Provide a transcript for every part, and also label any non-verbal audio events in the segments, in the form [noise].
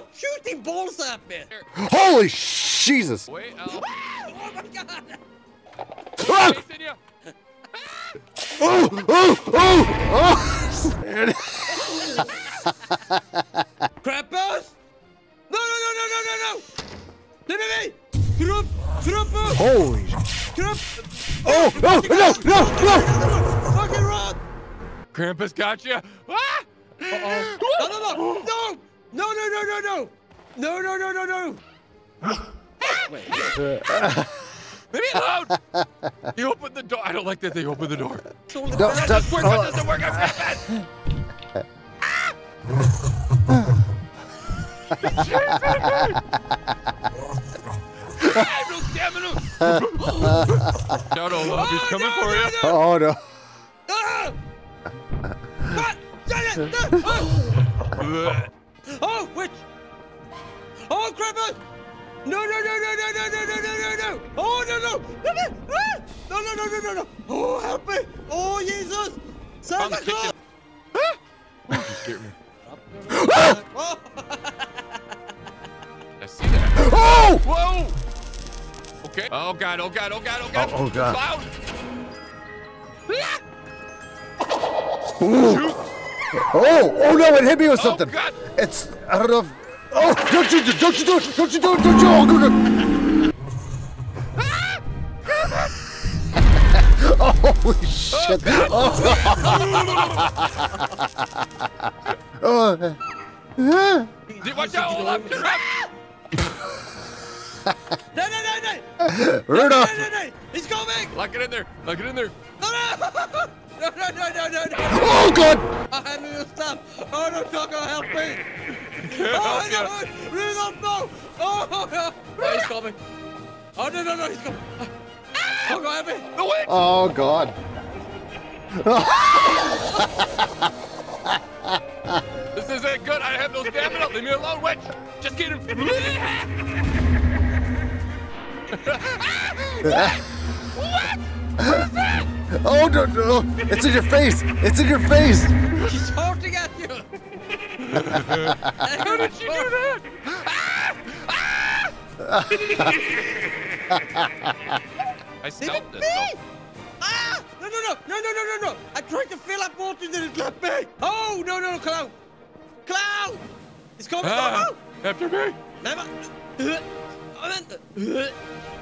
Stop shooting balls at me! Holy Jesus! Wait, I'll Oh my god! Ah! Oh! Oh! Oh! Oh! Krampus! No, no, no, no, no, no, no! Nej, nej, nej! Krupp! Krampus! Holy! Krupp! Oh! No! No! No! No! Fucking run! Krampus got you. Ah! No, no, no! No! No, no, no, no, no! No, no, no, no, no! Wait. Leave me alone. he opened the door. I don't like that they opened the door. So No, stop. This work Oh. doesn't work. I'm Krampus. I have no stamina. Shout he's coming no, for no, you. no. Oh no! Ah! What? Shut it! No! Ah! [laughs] Oh! Oh, witch! Oh, Krampus! No, no, no, no, no, no, no, no, no, no, no! Oh, no, no! No, no! Ah! No, no, no, no, no, no! Oh, help me! Oh, Jesus! Found Santa the kitchen. Claus! You scared me. Oh! I see that. Oh! Whoa! Okay. Oh god, oh god, oh god, oh god. Oh, oh, God. Cloud. Ooh. Oh! Oh no! It hit me with Oh something. god. It's I don't know. If, oh! Don't you don't you do it! Don't you do it! Don't you! Oh, good. Oh, Holy shit! Oh! Oh! Dude, Watch out, Olaf. No, no, no, no! Rudolph! No, no, no! He's coming! Lock it in there. Lock it in there. No, no! No, no, no, no, no, no! Oh God! I have you stop! Oh no, Choco, help me! Can't Oh help no! Rudolph, no! Oh no! Oh, he's coming! Oh no, no, no, he's coming! Choco, help me! The witch. Oh God! This isn't good. I have no stamina. Leave me alone, witch. Just kidding. [laughs] [laughs] Oh no no! It's in your face! It's in your face! She's shouting at you! How did she do that? I Did stealthed it it. me? Ah! No, no, no, no, no, no, no, no! I tried to fill up water, you didn't let me! Oh, no, no, no, Clown! Clown! He's coming, Ah, Choco! after me. Never!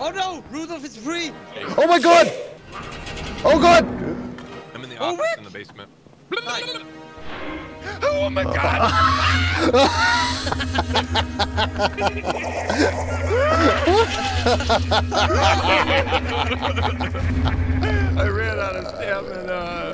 Oh no, Rudolph is free! Oh my God! Oh God! I'm in the Oh, office Rick. in the basement. Oh my god! [laughs] I ran out of stamina.